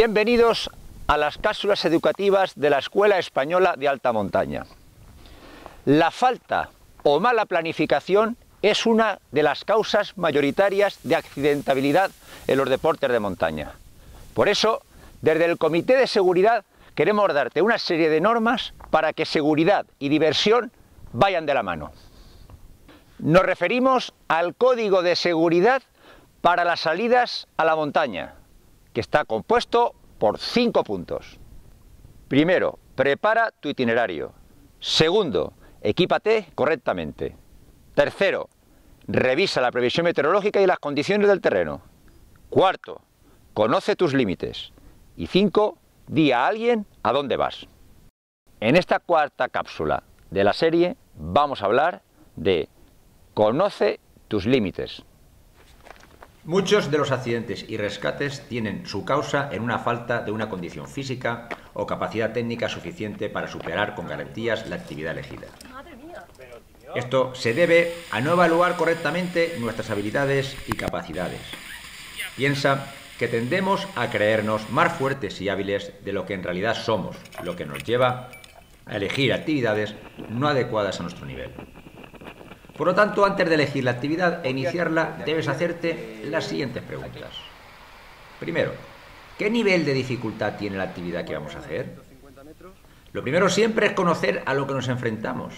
Bienvenidos a las cápsulas educativas de la Escuela Española de Alta Montaña. La falta o mala planificación es una de las causas mayoritarias de accidentabilidad en los deportes de montaña. Por eso, desde el Comité de Seguridad queremos darte una serie de normas para que seguridad y diversión vayan de la mano. Nos referimos al Código de Seguridad para las salidas a la montaña, que está compuesto por cinco puntos. Primero, prepara tu itinerario. Segundo, equípate correctamente. Tercero, revisa la previsión meteorológica y las condiciones del terreno. Cuarto, conoce tus límites. Y cinco, di a alguien a dónde vas. En esta cuarta cápsula de la serie vamos a hablar de conoce tus límites. Muchos de los accidentes y rescates tienen su causa en una falta de una condición física o capacidad técnica suficiente para superar con garantías la actividad elegida. Esto se debe a no evaluar correctamente nuestras habilidades y capacidades. Piensa que tendemos a creernos más fuertes y hábiles de lo que en realidad somos, lo que nos lleva a elegir actividades no adecuadas a nuestro nivel. Por lo tanto, antes de elegir la actividad e iniciarla, debes hacerte las siguientes preguntas. Primero, ¿qué nivel de dificultad tiene la actividad que vamos a hacer? Lo primero siempre es conocer a lo que nos enfrentamos.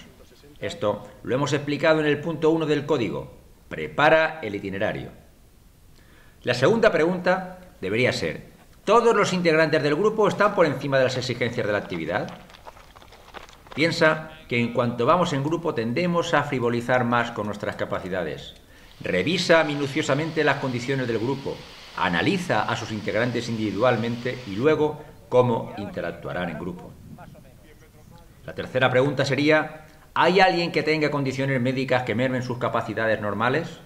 Esto lo hemos explicado en el punto 1 del código. Prepara el itinerario. La segunda pregunta debería ser, ¿todos los integrantes del grupo están por encima de las exigencias de la actividad? Piensa que en cuanto vamos en grupo tendemos a frivolizar más con nuestras capacidades. Revisa minuciosamente las condiciones del grupo, analiza a sus integrantes individualmente y luego cómo interactuarán en grupo. La tercera pregunta sería, ¿hay alguien que tenga condiciones médicas que mermen sus capacidades normales?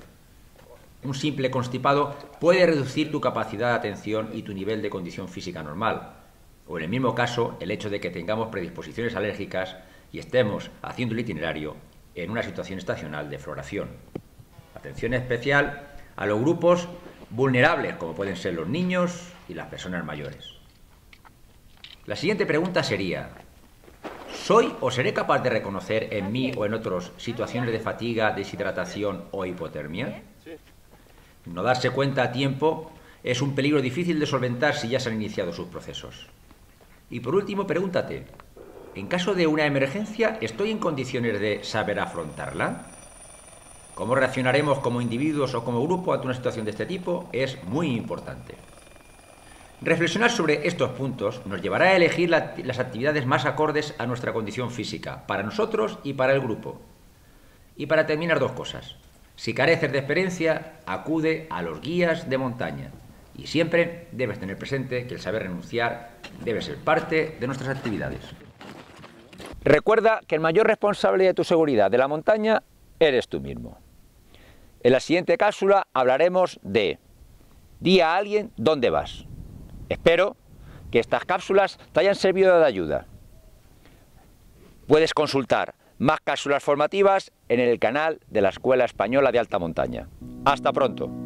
Un simple constipado puede reducir tu capacidad de atención y tu nivel de condición física normal. O en el mismo caso, el hecho de que tengamos predisposiciones alérgicas y estemos haciendo el itinerario en una situación estacional de floración. Atención especial a los grupos vulnerables, como pueden ser los niños y las personas mayores. La siguiente pregunta sería, ¿soy o seré capaz de reconocer en mí o en otros situaciones de fatiga, deshidratación o hipotermia? No darse cuenta a tiempo es un peligro difícil de solventar si ya se han iniciado sus procesos. Y por último, pregúntate, en caso de una emergencia, ¿estoy en condiciones de saber afrontarla? ¿Cómo reaccionaremos como individuos o como grupo ante una situación de este tipo? Es muy importante. Reflexionar sobre estos puntos nos llevará a elegir las actividades más acordes a nuestra condición física, para nosotros y para el grupo. Y para terminar, dos cosas. Si careces de experiencia, acude a los guías de montaña. Y siempre debes tener presente que el saber renunciar debe ser parte de nuestras actividades. Recuerda que el mayor responsable de tu seguridad de la montaña eres tú mismo. En la siguiente cápsula hablaremos de Di a alguien dónde vas. Espero que estas cápsulas te hayan servido de ayuda. Puedes consultar más cápsulas formativas en el canal de la Escuela Española de Alta Montaña. Hasta pronto.